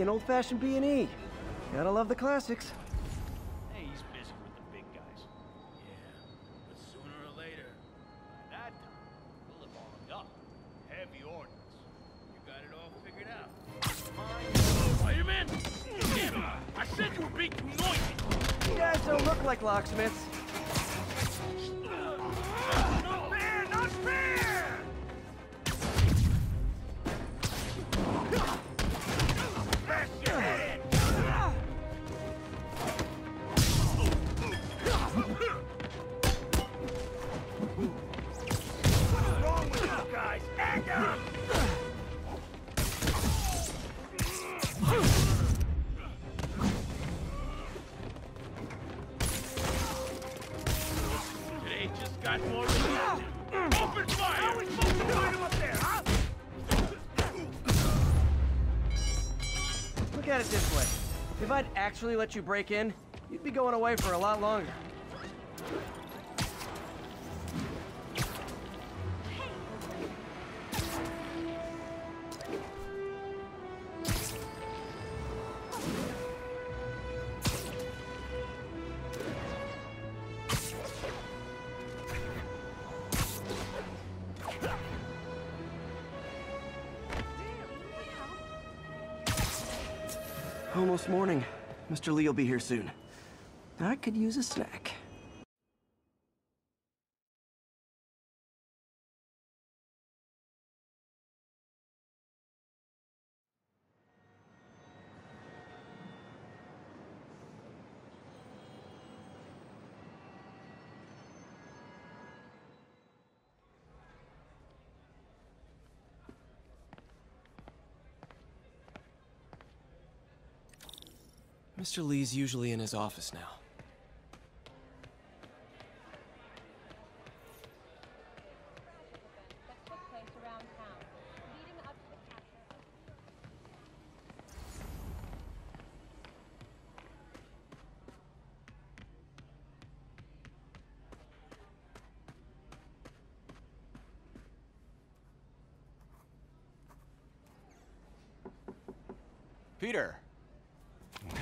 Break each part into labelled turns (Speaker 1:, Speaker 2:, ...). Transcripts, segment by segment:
Speaker 1: An old-fashioned B&E. Gotta love the classics. Look at it this way. If I'd actually let you break in, you'd be going away for a lot longer. Mr. Li will be here soon. I could use a snack. Mr. Li's usually in his office now.
Speaker 2: Peter,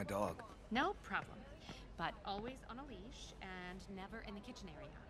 Speaker 3: My dog?
Speaker 4: No problem. But always on a leash and never in the kitchen area.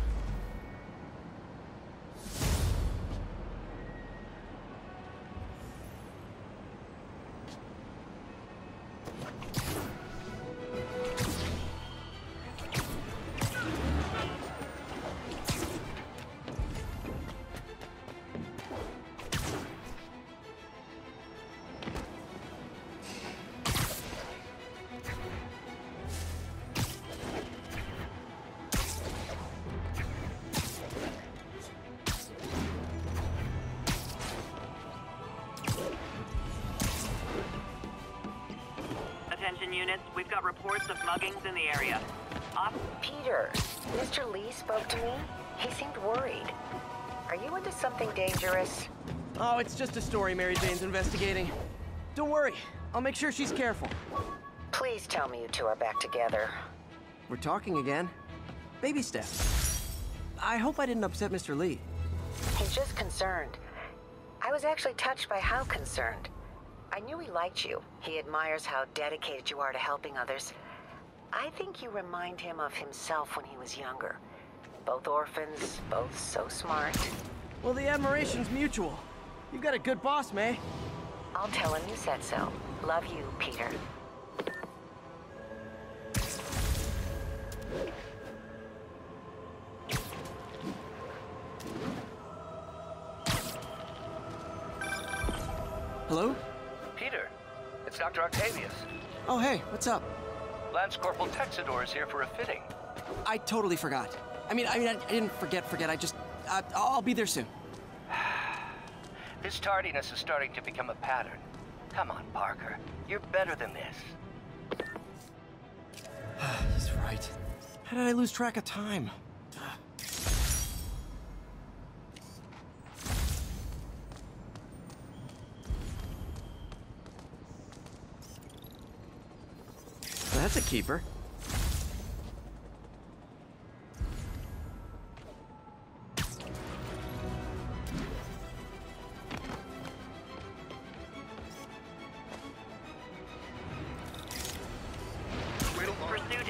Speaker 1: It's just a story Mary Jane's investigating. Don't worry, I'll make sure she's careful.
Speaker 4: Please tell me you two are back together.
Speaker 1: We're talking again. Baby steps. I hope I didn't upset Mr. Li.
Speaker 4: He's just concerned. I was actually touched by how concerned. I knew he liked you. He admires how dedicated you are to helping others. I think you remind him of himself when he was younger. Both orphans, both so smart.
Speaker 1: Well, the admiration's mutual. You've got a good boss, May.
Speaker 4: I'll tell him you said so. Love you, Peter.
Speaker 1: Hello?
Speaker 5: Peter, it's Dr. Octavius.
Speaker 1: Oh, hey, what's up?
Speaker 5: Lance Corporal Texador is here for a fitting.
Speaker 1: I totally forgot. I mean, I mean, I, I didn't forget, forget. I just, uh, I'll be there soon.
Speaker 5: This tardiness is starting to become a pattern. Come on, Parker. You're better than this.
Speaker 1: He's right. How did I lose track of time? That's a keeper.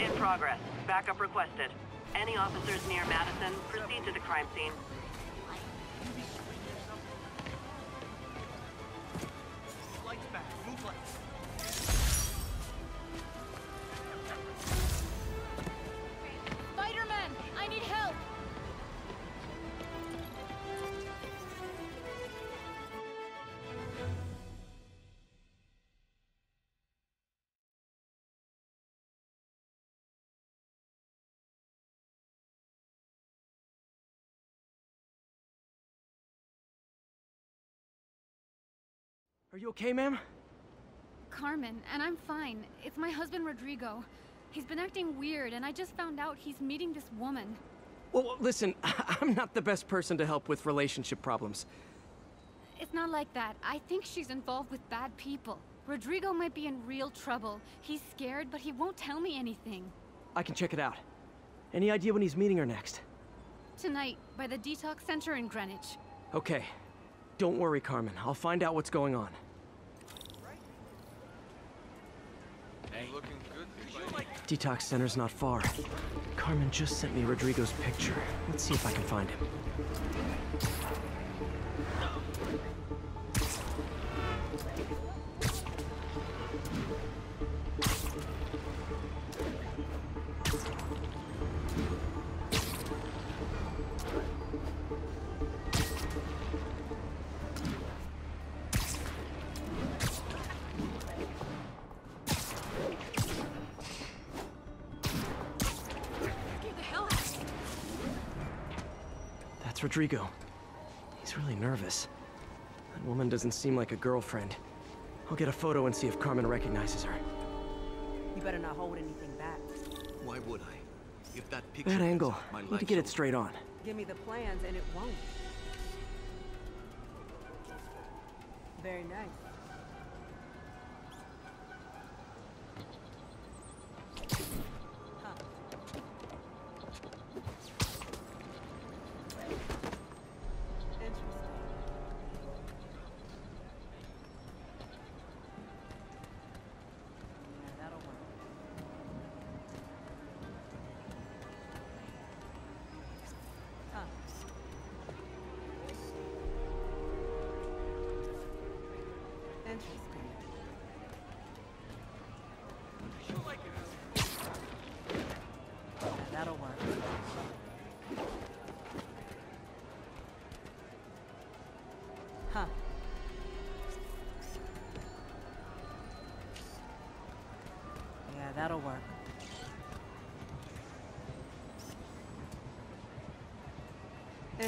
Speaker 3: In progress. Backup requested. Any officers near Madison, proceed to the crime scene.
Speaker 1: Are you okay, ma'am?
Speaker 6: Carmen, and I'm fine. It's my husband Rodrigo. He's been acting weird, and I just found out he's meeting this woman.
Speaker 1: Well, listen, I'm not the best person to help with relationship problems.
Speaker 6: It's not like that. I think she's involved with bad people. Rodrigo might be in real trouble. He's scared, but he won't tell me anything.
Speaker 1: I can check it out. Any idea when he's meeting her next?
Speaker 6: Tonight, by the detox center in Greenwich.
Speaker 1: Okay. Don't worry, Carmen. I'll find out what's going on. Detox center's not far. Carmen just sent me Rodrigo's picture. Let's see if I can find him. Rodrigo. He's really nervous. That woman doesn't seem like a girlfriend. I'll get a photo and see if Carmen recognizes her.
Speaker 7: You better not hold anything back.
Speaker 8: Why would I? If that picture
Speaker 1: Bad
Speaker 8: gets
Speaker 1: angle.
Speaker 8: out, my
Speaker 1: Need to get it straight on.
Speaker 7: Give me the plans and it won't. Very nice.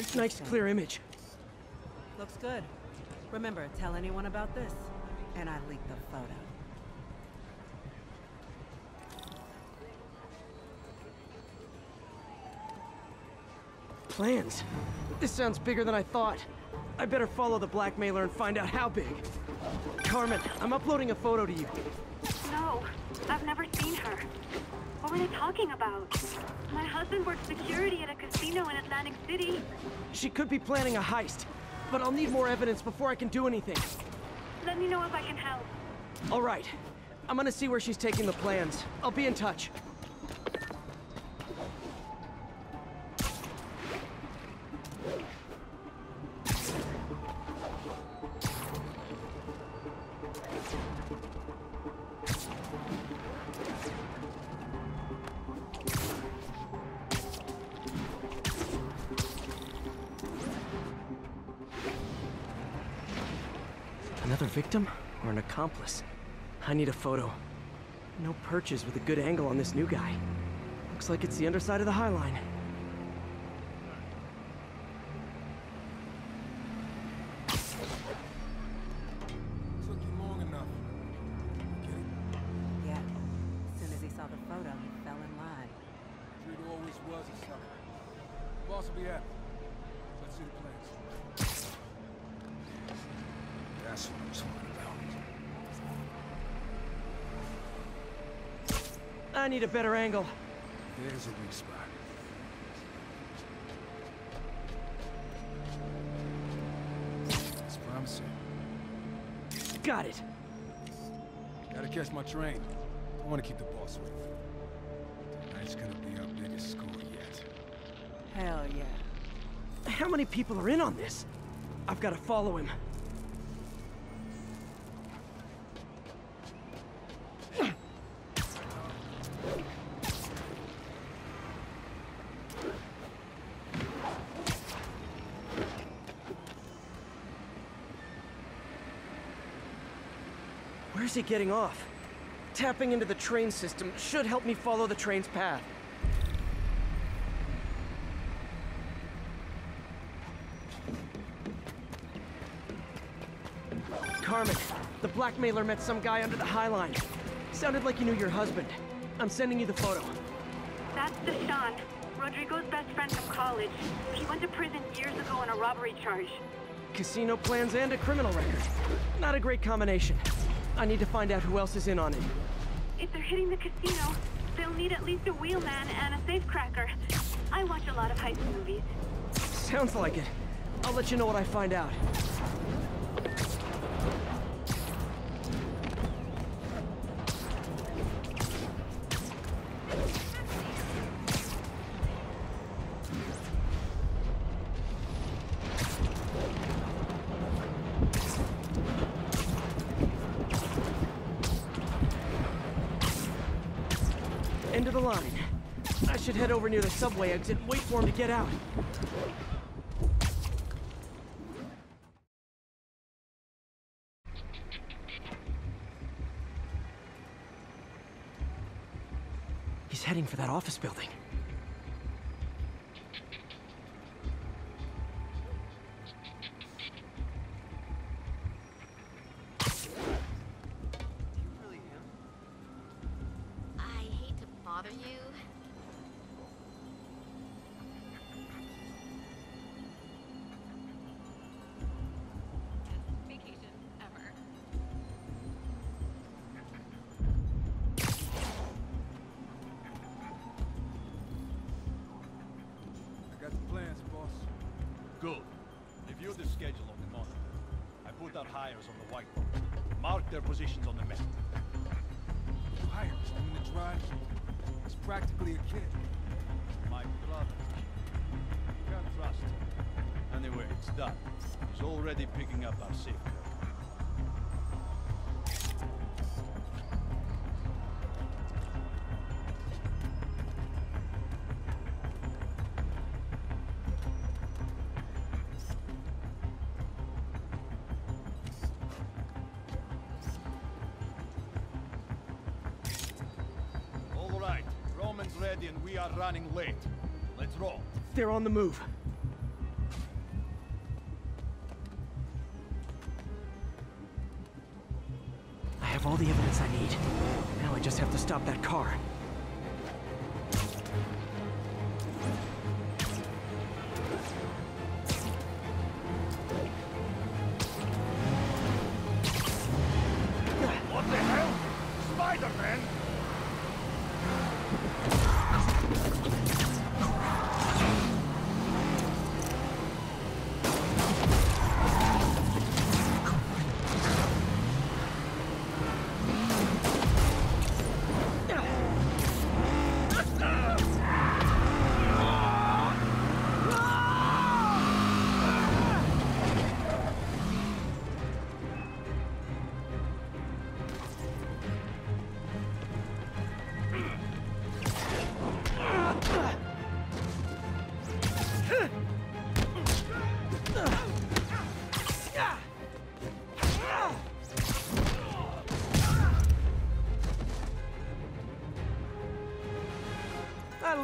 Speaker 1: Nice
Speaker 7: Interesting.
Speaker 1: clear image.
Speaker 7: Looks good. Remember, tell anyone about this, and I leak the photo.
Speaker 1: Plans. This sounds bigger than I thought. I better follow the blackmailer and find out how big. Carmen, I'm uploading a photo to you.
Speaker 9: No, I've never seen her. What were they talking about? My husband works security at a casino in Atlantic City.
Speaker 1: She could be planning a heist, but I'll need more evidence before I can do anything.
Speaker 9: Let me know if I can help.
Speaker 1: All right. I'm gonna see where she's taking the plans. I'll be in touch. Another victim or an accomplice? I need a photo. No perches with a good angle on this new guy. Looks like it's the underside of the High Line. Better angle.
Speaker 10: There's a weak spot. It's promising.
Speaker 1: Got it.
Speaker 10: Gotta catch my train. I want to keep the boss waiting. Tonight's gonna be our biggest score yet.
Speaker 7: Hell yeah.
Speaker 1: How many people are in on this? I've got to follow him. He getting off? Tapping into the train system should help me follow the train's path. Carmen, the blackmailer met some guy under the High Line. Sounded like you knew your husband. I'm sending you the photo.
Speaker 9: That's Deshaun, Rodrigo's best friend from college. He went to prison years ago on a robbery charge.
Speaker 1: Casino plans and a criminal record. Not a great combination. I need to find out who else is in on it.
Speaker 9: If they're hitting the casino, they'll need at least a wheelman and a safecracker. I watch a lot of heist movies.
Speaker 1: Sounds like it. I'll let you know what I find out. Subway exit and wait for him to get out. He's heading for that office building.
Speaker 11: I hate to bother you.
Speaker 12: Put on the whiteboard. Mark their positions on the map.
Speaker 10: I'm in the drive. He's practically a kid.
Speaker 12: My brother. You can't trust him. Anyway, it's done. He's already picking up our safe running late. Let's roll.
Speaker 1: They're on the move.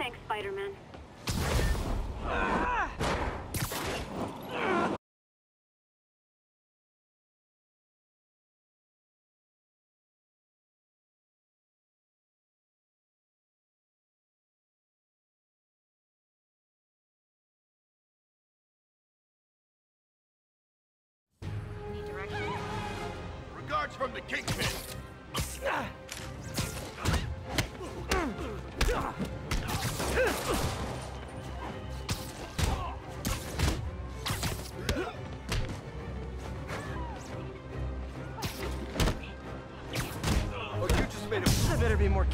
Speaker 9: Thanks, Spider-Man.
Speaker 11: Any direction?
Speaker 12: Regards from the Kingpin.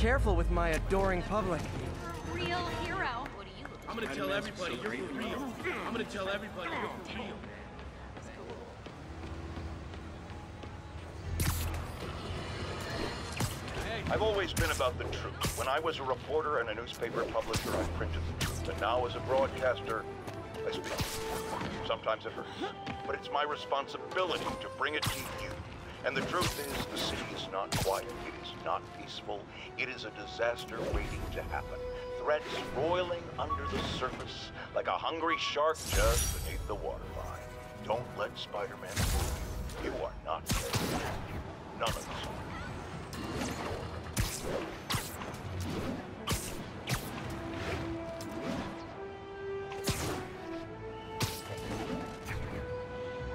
Speaker 1: Careful with my adoring public.
Speaker 11: Real hero. What do you
Speaker 13: I'm gonna tell everybody you're for real. I'm gonna tell everybody you're for real.
Speaker 14: I've always been about the truth. When I was a reporter and a newspaper publisher, I printed the truth. And now as a broadcaster, I speak. Sometimes it hurts. But it's my responsibility to bring it to you. And the truth is, the city is not quiet. It is not peaceful. It is a disaster waiting to happen. Threats roiling under the surface like a hungry shark just beneath the waterline. Don't let Spider-Man fool you. You are not safe. None of us are.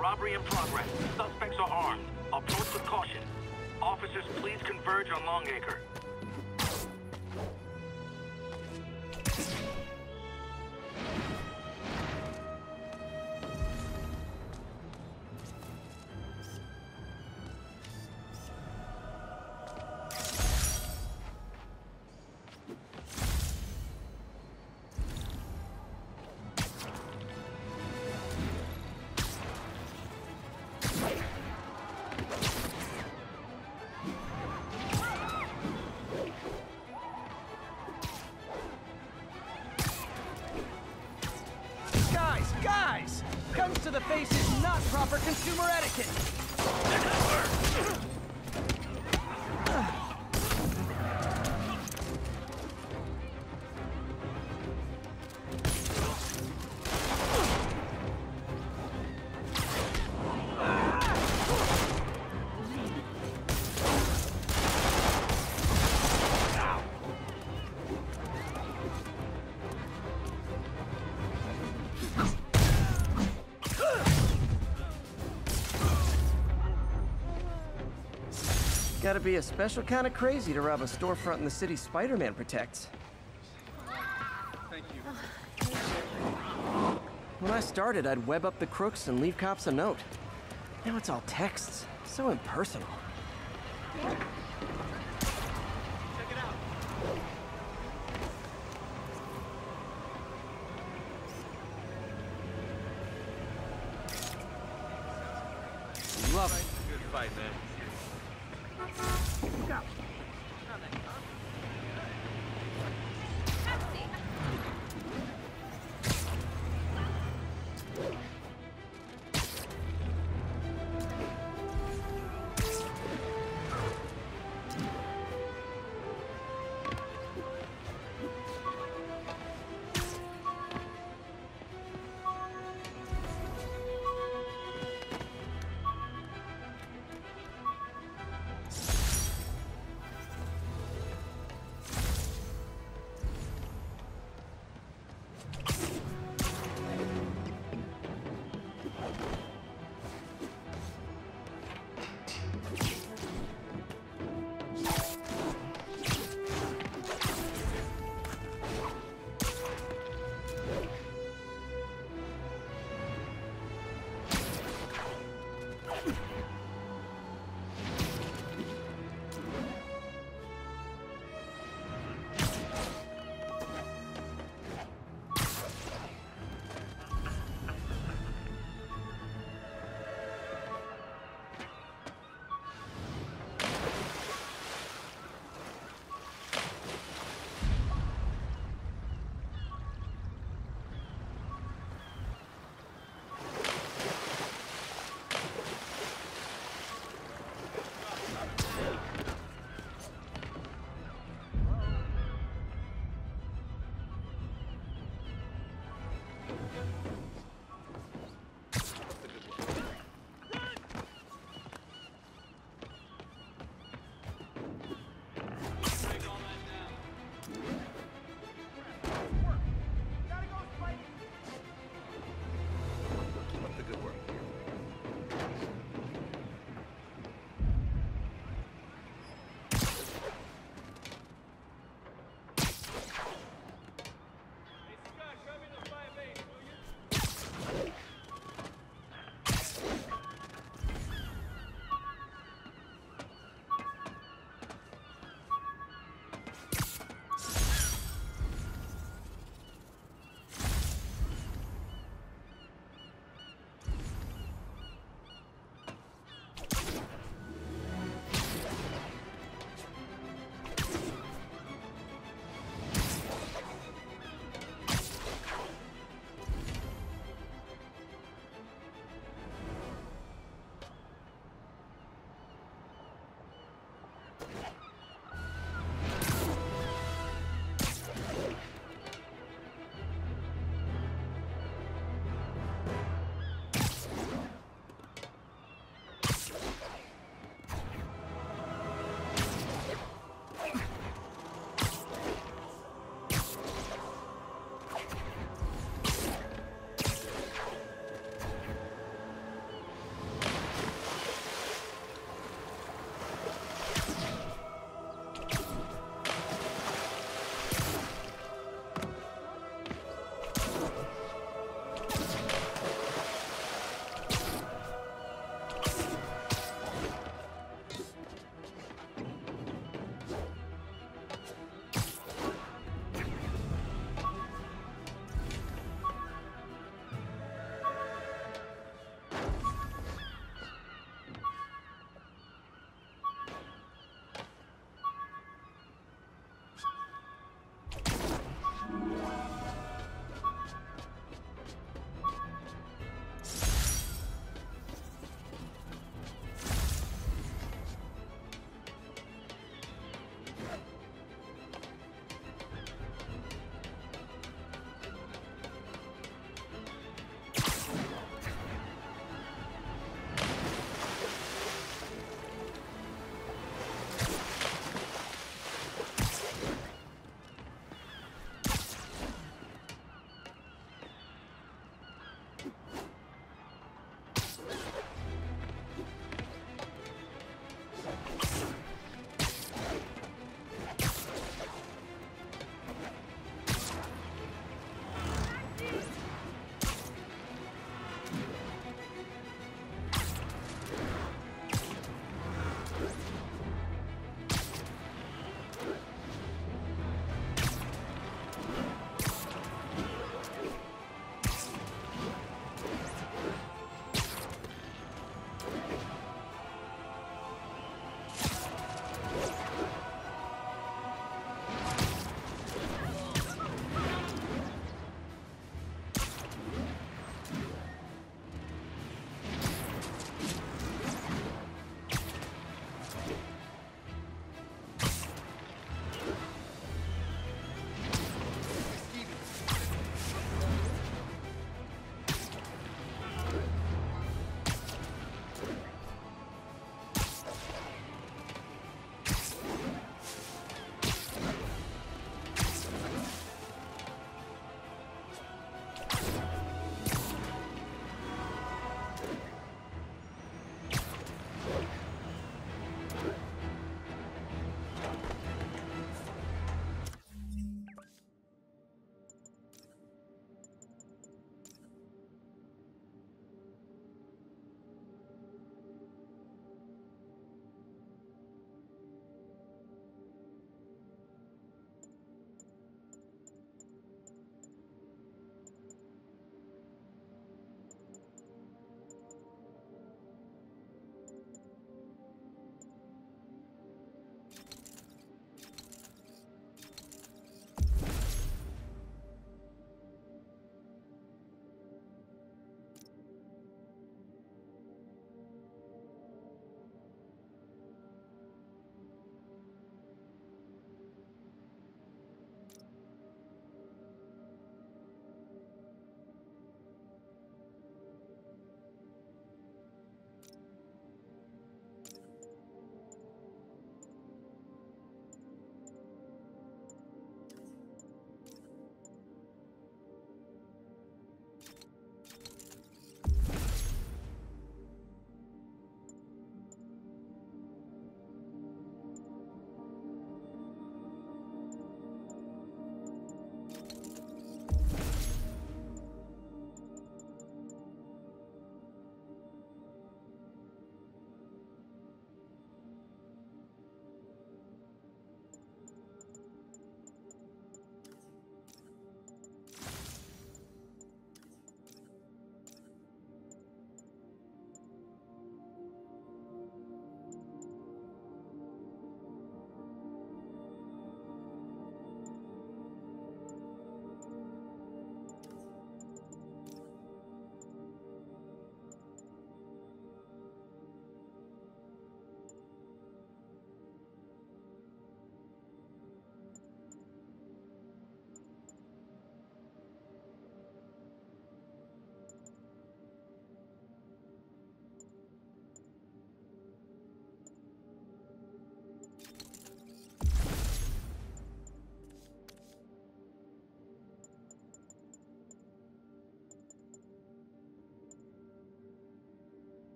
Speaker 15: Robbery in progress. Suspects are armed. Approach with caution. Officers, please converge on Longacre.
Speaker 1: Gotta be a special kind of crazy to rob a storefront in the city Spider-Man protects.
Speaker 12: Thank you.
Speaker 1: When I started, I'd web up the crooks and leave cops a note. Now it's all texts. So impersonal.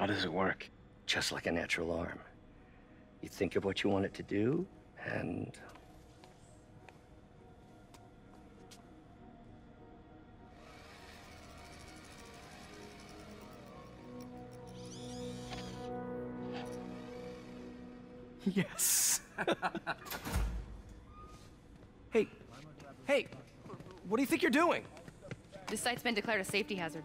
Speaker 5: How does it work? Just like a natural arm. You think of what you want it to do, and
Speaker 1: Yes. hey, hey, what do you think you're doing?
Speaker 16: This site's been declared a safety hazard.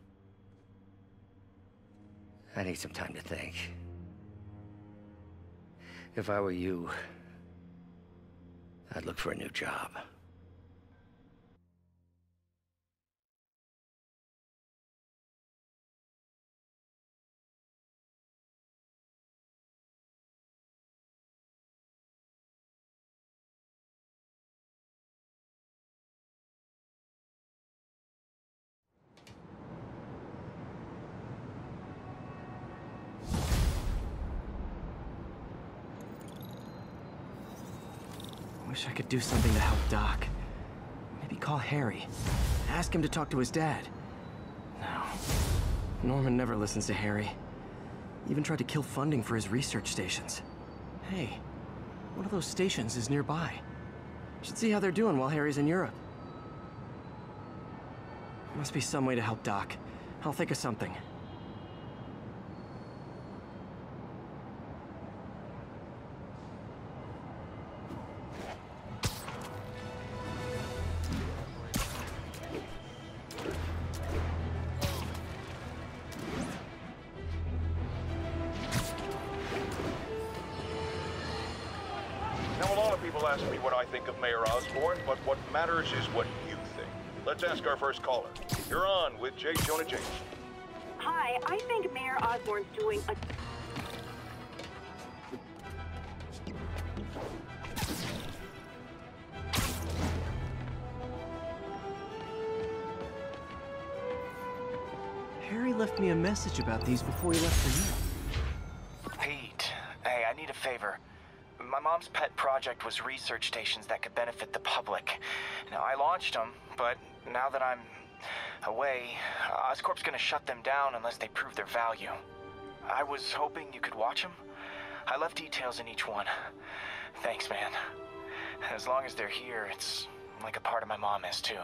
Speaker 5: I need some time to think. If I were you, I'd look for a new job.
Speaker 1: Wish I could do something to help Doc. Maybe call Harry. Ask him to talk to his dad. No. Norman never listens to Harry. Even tried to kill funding for his research stations. Hey, one of those stations is nearby. Should see how they're doing while Harry's in Europe. Must be some way to help Doc. I'll think of something.
Speaker 14: Ask me what I think of Mayor Osborn, but what matters is what you think. Let's ask our first caller. You're on with J. Jonah Jameson.
Speaker 9: Hi, I think Mayor Osborn's doing a
Speaker 1: Harry left me a message about these before he left for you.
Speaker 17: My pet project was research stations that could benefit the public. Now, I launched them, but now that I'm away, Oscorp's gonna shut them down unless they prove their value. I was hoping you could watch them. I left details in each one. Thanks, man. As long as they're here, it's like a part of my mom is, too.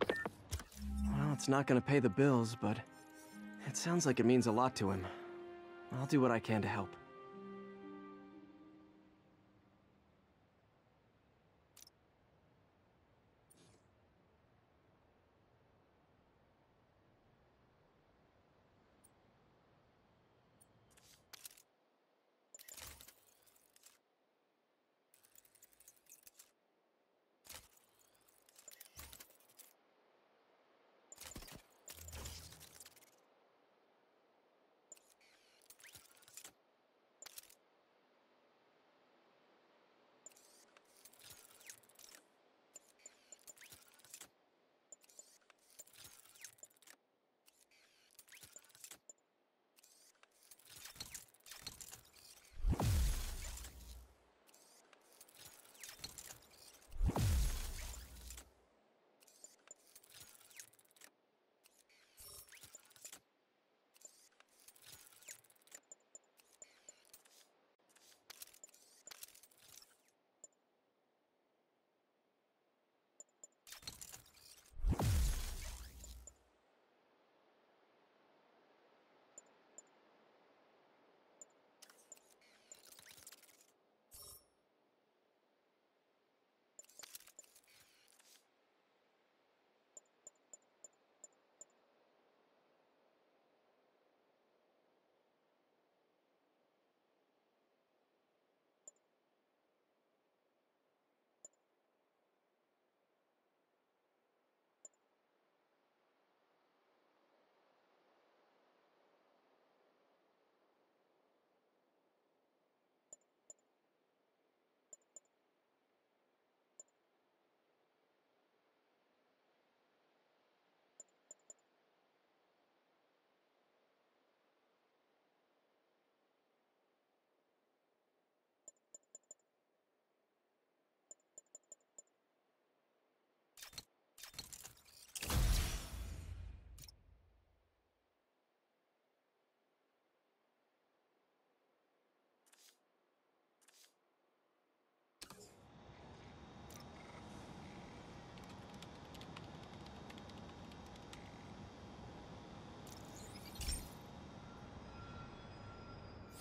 Speaker 1: Well, it's not gonna pay the bills, but it sounds like it means a lot to him. I'll do what I can to help.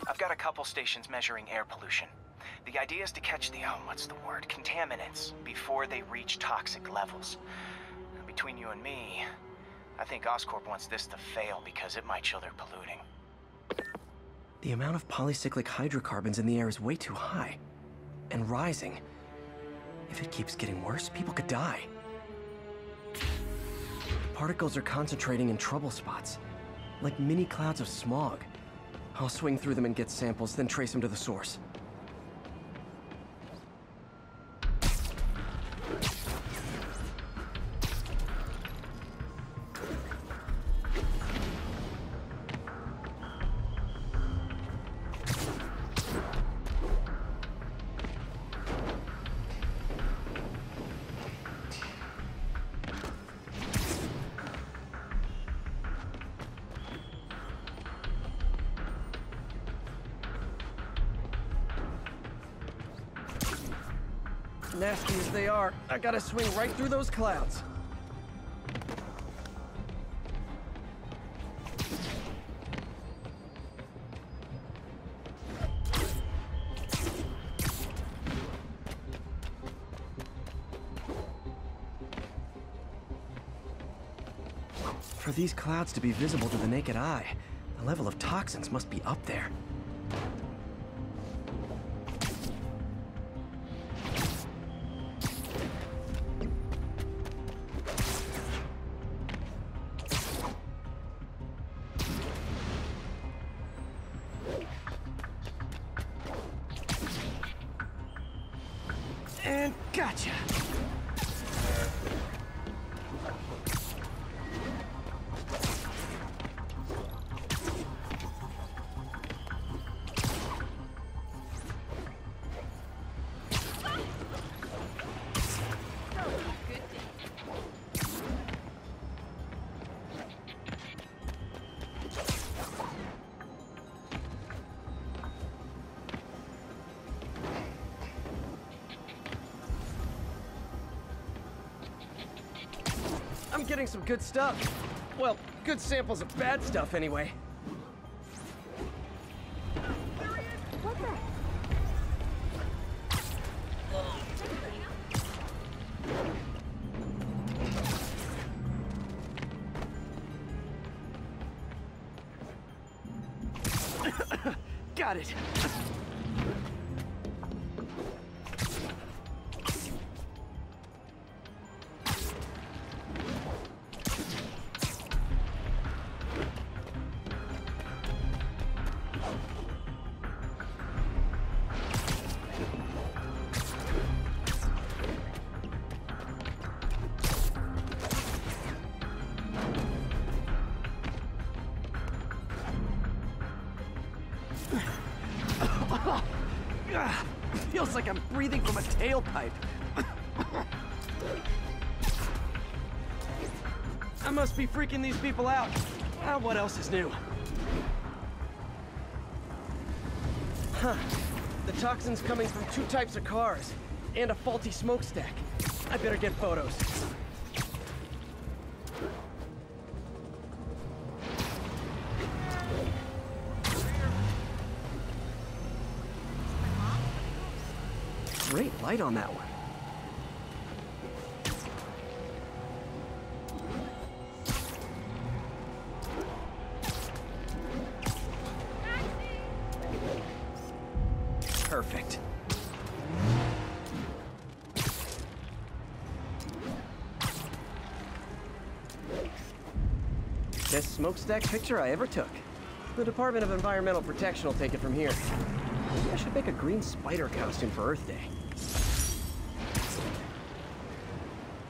Speaker 17: I've got a couple stations measuring air pollution. The idea is to catch the, oh, what's the word, contaminants before they reach toxic levels. Between you and me, I think Oscorp wants this to fail because it might show they're polluting.
Speaker 1: The amount of polycyclic hydrocarbons in the air is way too high. And rising. If it keeps getting worse, people could die. Particles are concentrating in trouble spots, like mini clouds of smog. I'll swing through them and get samples, then trace them to the source. Nasty as they are, I gotta swing right through those clouds. For these clouds to be visible to the naked eye, the level of toxins must be up there. Some good stuff. Well, good samples of bad stuff anyway. Tailpipe. I must be freaking these people out. Ah, what else is new? Huh. The toxin's coming from two types of cars, and a faulty smokestack. I better get photos. Light on that one. Perfect. Best smokestack picture I ever took. The Department of Environmental Protection will take it from here. Maybe I should make a green spider costume for Earth Day.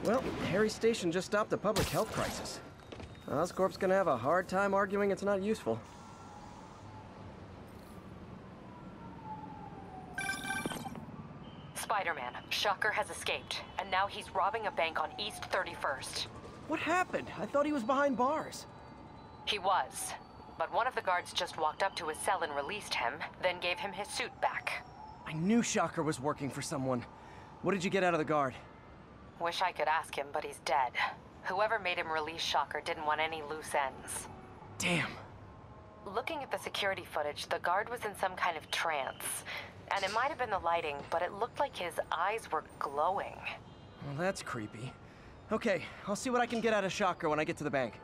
Speaker 1: Well, Harry Station just stopped a public health crisis. Oscorp's gonna have a hard time arguing it's not useful.
Speaker 18: Spider-Man, Shocker has escaped, and now he's robbing a bank on East 31st.
Speaker 1: What happened? I thought he was behind bars.
Speaker 18: He was, but one of the guards just walked up to his cell and released him, then gave him his suit back.
Speaker 1: I knew Shocker was working for someone. What did you get out of the guard?
Speaker 18: Wish I could ask him, but he's dead. Whoever made him release Shocker didn't want any loose ends.
Speaker 1: Damn.
Speaker 18: Looking at the security footage, the guard was in some kind of trance. And it might have been the lighting, but it looked like his eyes were glowing.
Speaker 1: Well, that's creepy. Okay, I'll see what I can get out of Shocker when I get to the bank.